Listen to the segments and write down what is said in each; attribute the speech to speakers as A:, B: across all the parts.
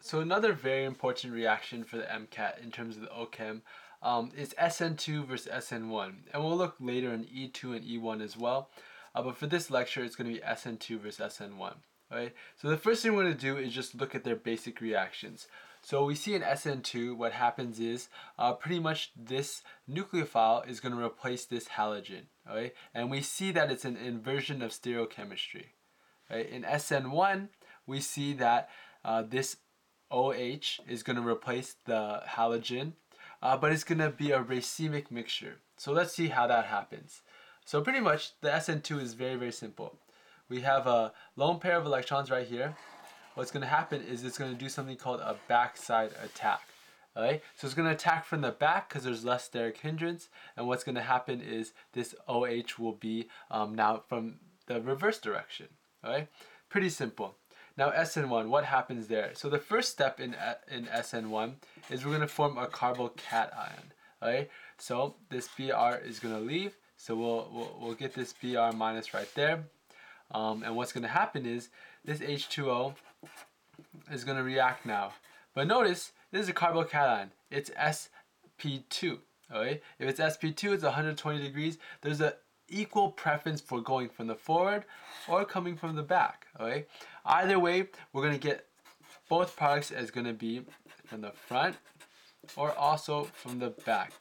A: So another very important reaction for the MCAT in terms of the OCHEM um, is SN2 versus SN1. And we'll look later in E2 and E1 as well. Uh, but for this lecture, it's going to be SN2 versus SN1. Right? So the first thing we're going to do is just look at their basic reactions. So we see in SN2, what happens is uh, pretty much this nucleophile is going to replace this halogen. Right? And we see that it's an inversion of stereochemistry. Right? In SN1, we see that uh, this OH is going to replace the halogen, uh, but it's going to be a racemic mixture. So let's see how that happens. So pretty much the SN2 is very, very simple. We have a lone pair of electrons right here. What's going to happen is it's going to do something called a backside attack. Alright, so it's going to attack from the back because there's less steric hindrance, and what's going to happen is this OH will be um, now from the reverse direction. Alright, pretty simple. Now SN1, what happens there? So the first step in, in SN1 is we're going to form a carbocation. Right? So this Br is going to leave. So we'll, we'll, we'll get this Br minus right there. Um, and what's going to happen is this H2O is going to react now. But notice, this is a carbocation. It's sp2. Okay? If it's sp2, it's 120 degrees. There's a equal preference for going from the forward or coming from the back. Okay, either way, we're gonna get both products is gonna be from the front or also from the back.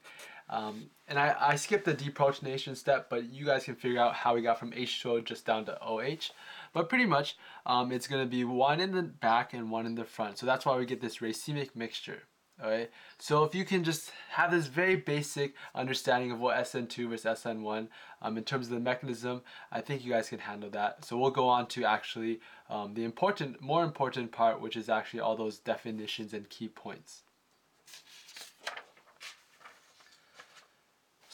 A: Um, and I, I skipped the deprotonation step, but you guys can figure out how we got from H2O just down to OH. But pretty much, um, it's going to be one in the back and one in the front. So that's why we get this racemic mixture. Alright, so if you can just have this very basic understanding of what SN2 versus SN1 um, in terms of the mechanism, I think you guys can handle that. So we'll go on to actually um, the important, more important part, which is actually all those definitions and key points.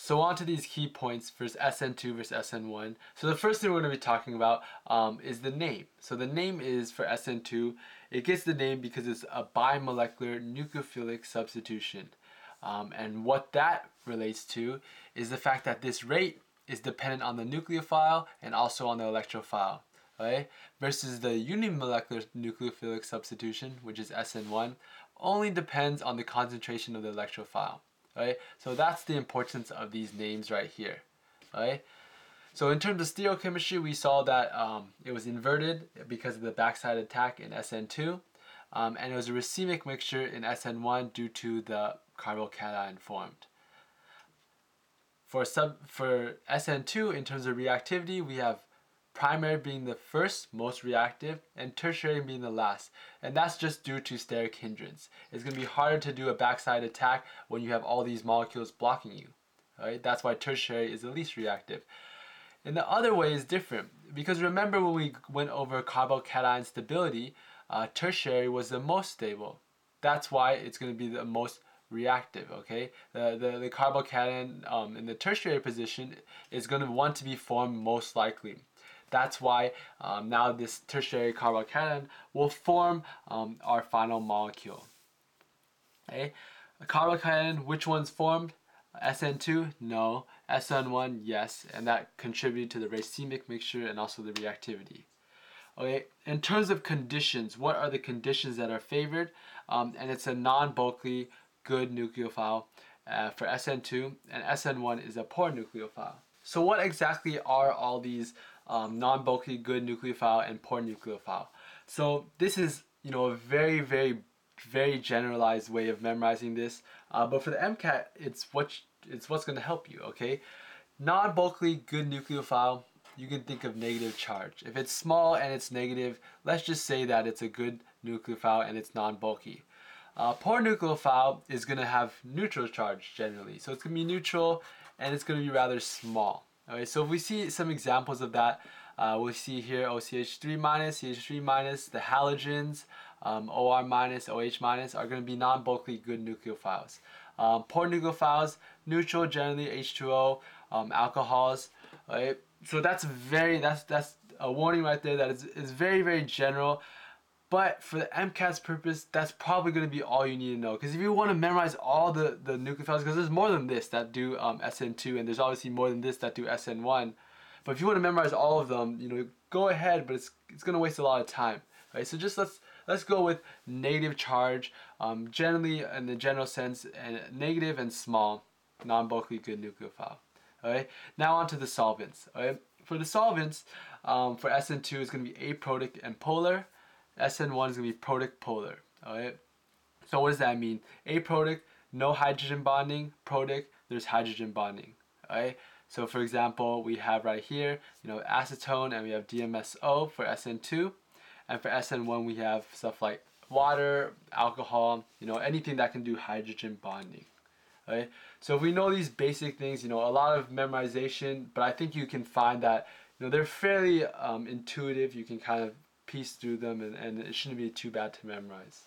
A: So on to these key points for SN2 versus SN1. So the first thing we're going to be talking about um, is the name. So the name is for SN2, it gets the name because it's a bimolecular nucleophilic substitution. Um, and what that relates to is the fact that this rate is dependent on the nucleophile and also on the electrophile. Okay? Versus the unimolecular nucleophilic substitution, which is SN1, only depends on the concentration of the electrophile right? So that's the importance of these names right here, right? So in terms of stereochemistry, we saw that um, it was inverted because of the backside attack in SN2, um, and it was a racemic mixture in SN1 due to the carbocation formed. For, sub, for SN2, in terms of reactivity, we have primary being the first most reactive and tertiary being the last. And that's just due to steric hindrance. It's going to be harder to do a backside attack when you have all these molecules blocking you right? That's why tertiary is the least reactive. And the other way is different because remember when we went over carbocation stability uh, tertiary was the most stable. That's why it's going to be the most reactive okay? The the, the carbocation um, in the tertiary position is going to want to be formed most likely that's why um, now this tertiary carbocation will form um, our final molecule. Okay, a carbocation, which one's formed? SN2? No. SN1? Yes. And that contributed to the racemic mixture and also the reactivity. Okay, in terms of conditions, what are the conditions that are favored? Um, and it's a non-bulky good nucleophile uh, for SN2, and SN1 is a poor nucleophile. So what exactly are all these um, non-bulky good nucleophile and poor nucleophile? So this is you know a very very very generalized way of memorizing this, uh, but for the MCAT it's what it's what's going to help you. Okay, non-bulky good nucleophile you can think of negative charge. If it's small and it's negative, let's just say that it's a good nucleophile and it's non-bulky. Uh, poor nucleophile is going to have neutral charge generally. So it's going to be neutral and it's going to be rather small. Okay, so if we see some examples of that, uh, we see here OCH3 minus, CH3 minus, the halogens, um, OR minus, OH minus are going to be non-bulky good nucleophiles. Um, poor nucleophiles, neutral generally H2O, um, alcohols. Right? So that's very that's that's a warning right there that is, is very very general. But for the MCAT's purpose, that's probably going to be all you need to know. Because if you want to memorize all the, the nucleophiles, because there's more than this that do um, SN2, and there's obviously more than this that do SN1. But if you want to memorize all of them, you know, go ahead, but it's, it's going to waste a lot of time. Right, so just let's let's go with negative charge. Um, generally, in the general sense, and negative and small, non-bulky good nucleophile. Alright, now on to the solvents. Alright, for the solvents, um, for SN2 it's going to be aprotic and polar. SN1 is going to be protic polar. Alright, so what does that mean? Aprotic, no hydrogen bonding. Protic, there's hydrogen bonding. Alright, so for example, we have right here, you know, acetone and we have DMSO for SN2. And for SN1, we have stuff like water, alcohol, you know, anything that can do hydrogen bonding. Right? So if we know these basic things, you know, a lot of memorization, but I think you can find that, you know, they're fairly um, intuitive. You can kind of piece through them and, and it shouldn't be too bad to memorize.